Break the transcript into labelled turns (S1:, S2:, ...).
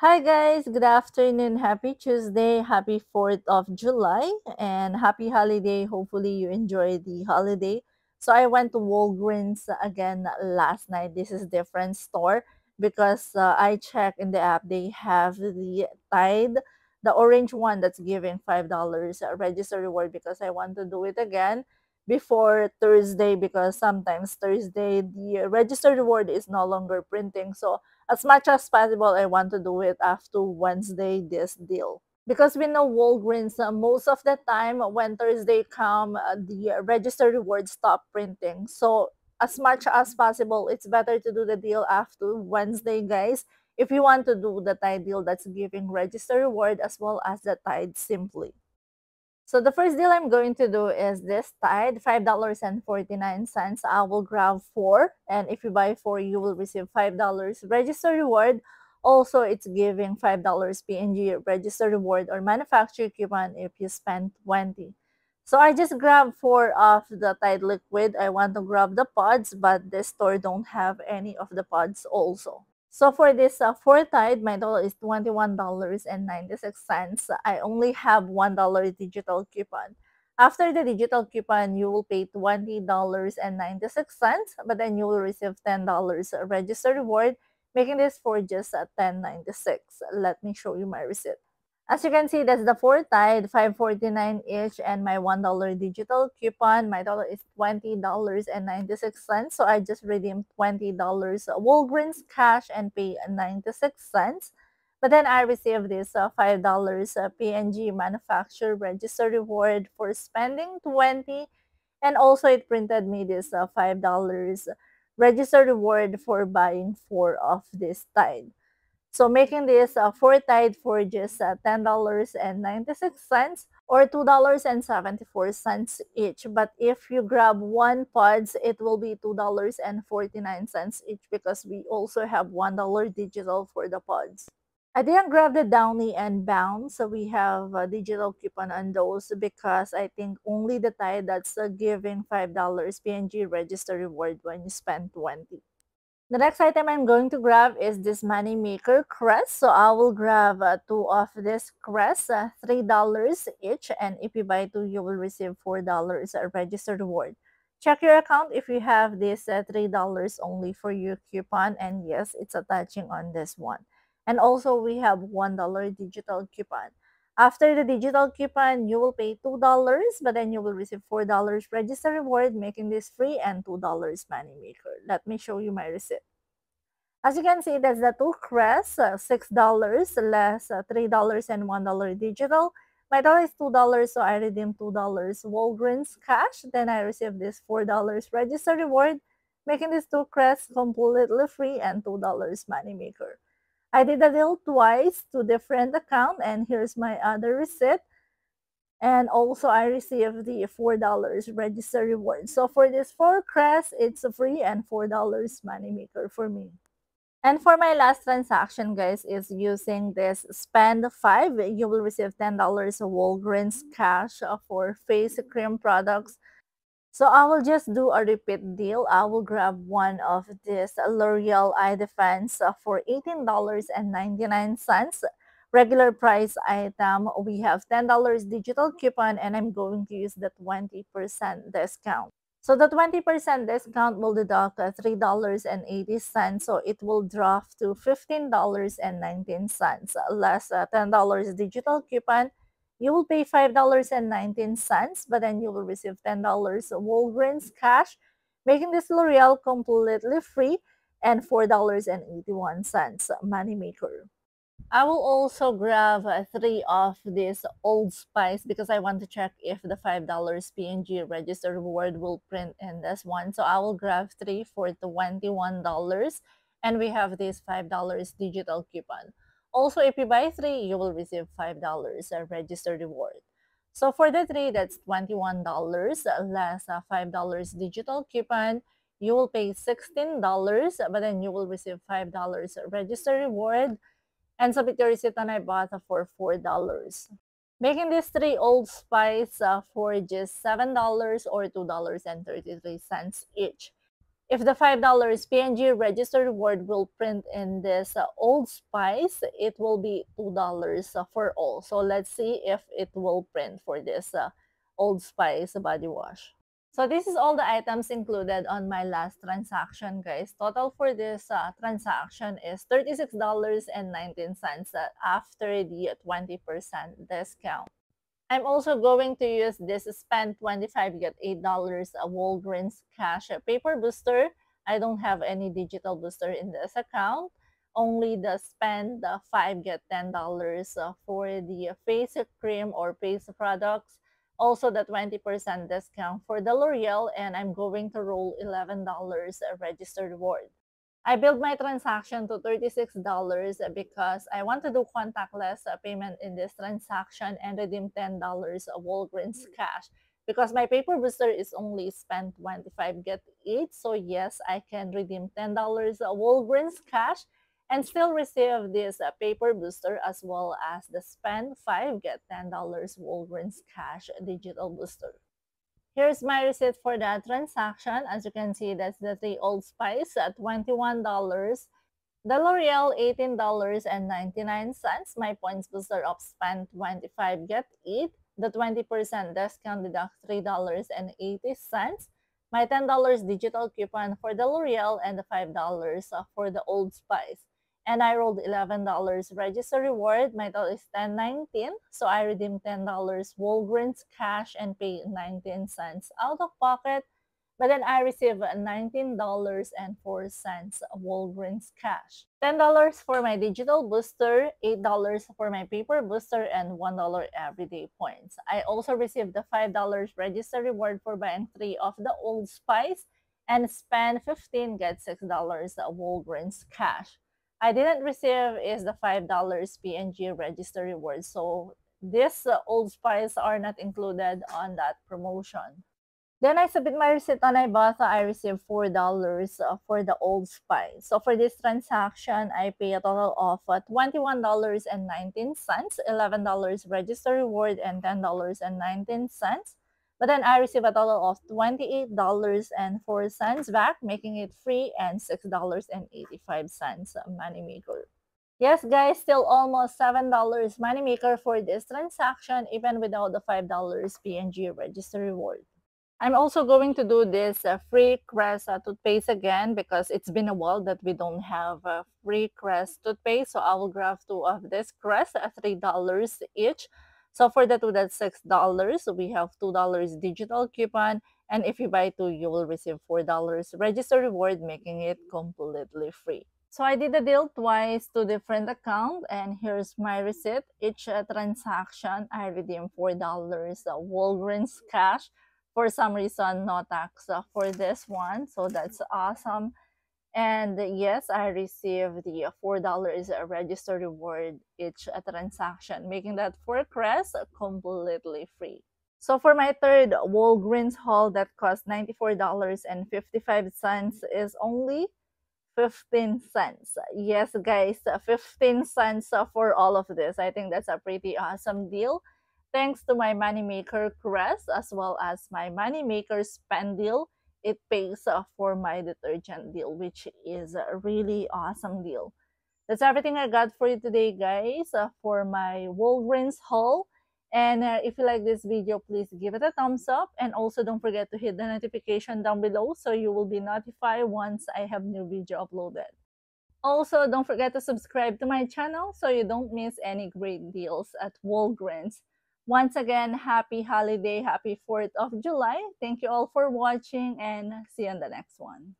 S1: Hi guys, good afternoon. Happy Tuesday, happy 4th of July, and happy holiday. Hopefully you enjoy the holiday. So I went to Walgreens again last night. This is different store because uh, I checked in the app. They have the Tide, the orange one that's giving $5 register reward because I want to do it again before Thursday because sometimes Thursday the register reward is no longer printing. So as much as possible, I want to do it after Wednesday this deal. Because we know Walgreens, uh, most of the time when Thursday come, uh, the register rewards stop printing. So as much as possible, it's better to do the deal after Wednesday, guys. If you want to do the Tide deal that's giving register reward as well as the Tide Simply. So the first deal I'm going to do is this Tide, $5.49. I will grab four. And if you buy four, you will receive $5 register reward. Also, it's giving $5 P&G register reward or manufacturer coupon if you spend 20 So I just grabbed four of the Tide liquid. I want to grab the pods, but the store don't have any of the pods also. So for this uh, four Tide, my total is $21.96. I only have $1 digital coupon. After the digital coupon, you will pay $20.96, but then you will receive $10 register reward, making this for just $10.96. Let me show you my receipt. As you can see, that's the four Tide, 5.49 each, and my $1 digital coupon. My total is $20.96. So I just redeemed $20 Walgreens cash and pay 96 cents. But then I received this uh, $5 uh, P&G manufacturer register reward for spending 20 and also it printed me this uh, $5 register reward for buying four of this Tide. So making this uh, four tide for just uh, $10.96 or $2.74 each. But if you grab one pods, it will be $2.49 each because we also have $1 digital for the pods. I didn't grab the Downy and Bounce, so we have a digital coupon on those because I think only the Tide that's uh, giving $5 P&G register reward when you spend 20 the next item I'm going to grab is this Money Maker Crest. So I will grab uh, two of this crest, uh, $3 each. And if you buy two, you will receive $4 a registered reward. Check your account if you have this uh, $3 only for your coupon. And yes, it's attaching on this one. And also we have $1 digital coupon. After the digital coupon, you will pay $2, but then you will receive $4 register reward, making this free and $2 money maker. Let me show you my receipt. As you can see, that's the two crests, uh, $6 less uh, $3 and $1 digital. My dollar is $2, so I redeem $2 Walgreens cash. Then I receive this $4 register reward, making these two crests completely free and $2 money maker. I did a deal twice to different account and here's my other receipt. And also I received the $4 register reward. So for this four crest, it's free and $4 money maker for me. And for my last transaction, guys, is using this spend 5. You will receive $10 of Walgreens cash for face cream products so I will just do a repeat deal. I will grab one of this L'Oreal Eye Defense for $18.99. Regular price item, we have $10 digital coupon and I'm going to use the 20% discount. So the 20% discount will deduct $3.80, so it will drop to $15.19, less uh, $10 digital coupon you will pay $5.19, but then you will receive $10 Walgreens cash, making this L'Oreal completely free and $4.81 money maker. I will also grab three of this Old Spice because I want to check if the $5 P&G register reward will print in this one. So I will grab three for $21 and we have this $5 digital coupon. Also, if you buy three, you will receive $5 a uh, registered reward. So for the three, that's $21 uh, less a $5 digital coupon. You will pay $16, but then you will receive $5 register reward and submit your receipt on Ibotta for $4. Making these three Old Spice uh, for just $7 or $2.33 each. If the $5 P&G register will print in this uh, Old Spice, it will be $2 uh, for all. So let's see if it will print for this uh, Old Spice body wash. So this is all the items included on my last transaction, guys. Total for this uh, transaction is $36.19 uh, after the 20% discount. I'm also going to use this spend 25 get $8 a Walgreens cash paper booster. I don't have any digital booster in this account. Only the spend the 5 get $10 uh, for the face cream or face products. Also the 20% discount for the L'Oreal and I'm going to roll $11 a uh, registered reward. I built my transaction to $36 because I want to do contactless uh, payment in this transaction and redeem $10 of Walgreens mm. cash because my paper booster is only spent 25 get 8 so yes I can redeem $10 of Walgreens cash and still receive this uh, paper booster as well as the spend 5 get $10 Walgreens cash digital booster. Here's my receipt for that transaction. As you can see, that's the three Old Spice at $21. The L'Oreal, $18.99. My points booster of spend 25 get it. The 20% discount deduct $3.80. My $10 digital coupon for the L'Oreal and the $5 uh, for the Old Spice and I rolled $11 register reward. My total is $10.19. So I redeemed $10 Walgreens cash and paid 19 cents out of pocket. But then I received $19.04 Walgreens cash. $10 for my digital booster, $8 for my paper booster, and $1 everyday points. I also received the $5 register reward for buying three of the Old Spice and spend 15 get $6 Walgreens cash. I didn't receive is the $5 P&G register reward. So this uh, Old Spice are not included on that promotion. Then I submit my receipt on Ibotta. I received $4 uh, for the Old Spice. So for this transaction, I pay a total of uh, $21.19, $11 register reward, and $10.19. But then I receive a total of $28.04 back, making it free and $6.85 moneymaker. Yes, guys, still almost $7 moneymaker for this transaction, even without the $5 P&G register reward. I'm also going to do this uh, free Crest uh, toothpaste again because it's been a while that we don't have a free Crest toothpaste. So I will grab two of this Crest at $3 each. So for the two, that's $6. We have $2 digital coupon. And if you buy two, you will receive $4 register reward, making it completely free. So I did the deal twice to different account and here's my receipt. Each uh, transaction, I redeemed $4 uh, Walgreens cash. For some reason, no tax uh, for this one. So that's awesome. And yes, I received the uh, $4 uh, register reward each uh, transaction, making that four Crest completely free. So for my third Walgreens haul that cost $94.55 is only 15 cents. Yes, guys, 15 cents for all of this. I think that's a pretty awesome deal. Thanks to my Moneymaker Crest as well as my Moneymaker Spend deal it pays for my detergent deal, which is a really awesome deal. That's everything I got for you today, guys, uh, for my Walgreens haul. And uh, if you like this video, please give it a thumbs up. And also don't forget to hit the notification down below so you will be notified once I have new video uploaded. Also, don't forget to subscribe to my channel so you don't miss any great deals at Walgreens. Once again, happy holiday, happy 4th of July. Thank you all for watching and see you on the next one.